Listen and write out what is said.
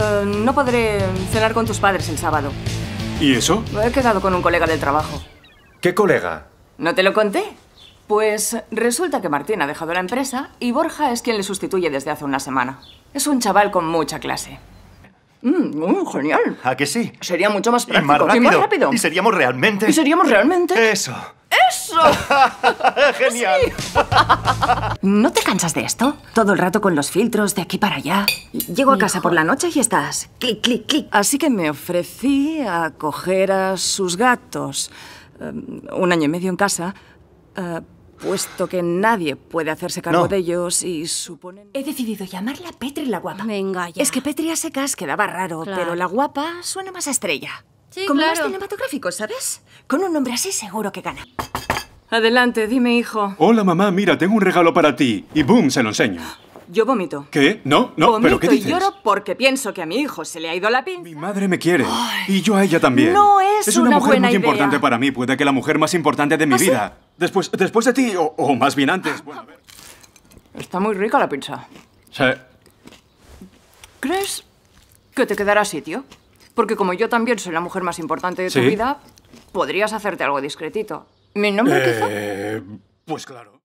Eh, no podré cenar con tus padres el sábado. ¿Y eso? He quedado con un colega del trabajo. ¿Qué colega? ¿No te lo conté? Pues resulta que Martín ha dejado la empresa y Borja es quien le sustituye desde hace una semana. Es un chaval con mucha clase. Mm, genial. ¿A que sí? Sería mucho más Y práctico. más rápido. Y más rápido. Y seríamos realmente... ¿Y seríamos realmente? Eso. ¡Eso! Genial. ¿No te cansas de esto? Todo el rato con los filtros de aquí para allá. Llego a casa por la noche y estás clic, clic, clic. Así que me ofrecí a coger a sus gatos. eh, un año y medio en casa. eh, puesto que nadie puede hacerse cargo No. de ellos y suponen... He decidido llamarla Petri la guapa. Venga ya. Es que Petri a secas quedaba raro, Claro. pero la guapa suena más a estrella. Sí, Como más cinematográfico, ¿sabes? Con un nombre así seguro que gana. Adelante, dime, hijo. Hola, mamá, mira, tengo un regalo para ti. Y boom, se lo enseño. Yo vomito. ¿Qué? No, no, vomito ¿pero qué dices? y lloro porque pienso que a mi hijo se le ha ido la pinza. Mi madre me quiere. Y yo a ella también. No es Es una, una mujer buena muy idea. importante para mí. Puede que la mujer más importante de mi ¿Ah, sí? vida. Después, después de ti, o, o más bien antes. Bueno, a ver. Está muy rica la pizza. Sí. ¿Crees que te quedará sitio? Porque como yo también soy la mujer más importante de tu vida, podrías hacerte algo discretito. ¿Mi nombre quizá? Eh, pues claro.